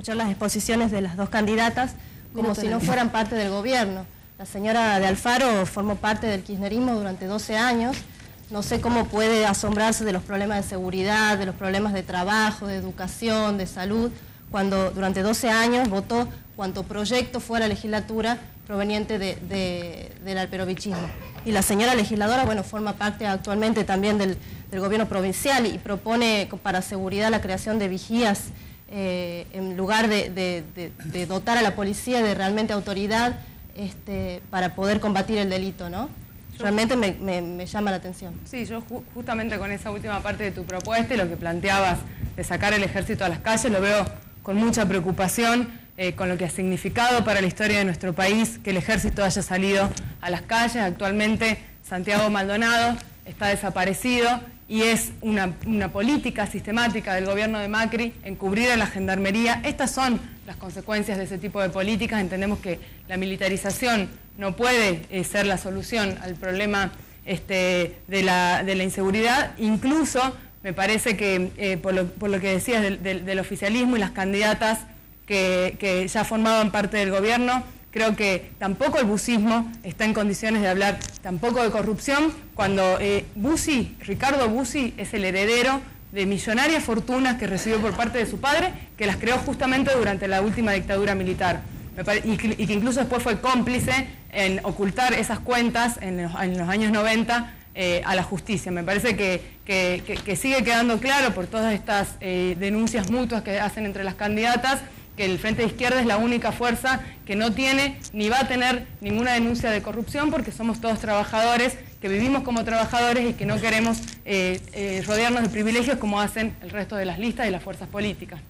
escuchar las exposiciones de las dos candidatas como si no fueran parte del gobierno. La señora de Alfaro formó parte del kirchnerismo durante 12 años. No sé cómo puede asombrarse de los problemas de seguridad, de los problemas de trabajo, de educación, de salud, cuando durante 12 años votó cuanto proyecto fuera legislatura proveniente del alperovichismo. Y la señora legisladora, bueno, forma parte actualmente también del, gobierno provincial y propone para seguridad la creación de vigías eh, en lugar de, dotar a la policía de realmente autoridad este, para poder combatir el delito, ¿no? Realmente me, llama la atención. Sí, yo justamente con esa última parte de tu propuesta y lo que planteabas de sacar el ejército a las calles, lo veo con mucha preocupación eh, con lo que ha significado para la historia de nuestro país que el ejército haya salido a las calles. Actualmente Santiago Maldonado está desaparecido y es una, política sistemática del gobierno de Macri encubrir a la gendarmería. Estas son las consecuencias de ese tipo de políticas. Entendemos que la militarización no puede eh, ser la solución al problema este, de, la, inseguridad. Incluso me parece que, eh, por, lo, que decías del oficialismo y las candidatas que, ya formaban parte del gobierno. Creo que tampoco el busismo está en condiciones de hablar tampoco de corrupción, cuando eh, Ricardo Bussi, es el heredero de millonarias fortunas que recibió por parte de su padre, que las creó justamente durante la última dictadura militar. Y que, incluso después fue cómplice en ocultar esas cuentas en los, años 90 eh, a la justicia. Me parece que, sigue quedando claro por todas estas eh, denuncias mutuas que hacen entre las candidatas que el Frente de Izquierda es la única fuerza que no tiene ni va a tener ninguna denuncia de corrupción porque somos todos trabajadores, que vivimos como trabajadores y que no queremos eh, eh, rodearnos de privilegios como hacen el resto de las listas y las fuerzas políticas.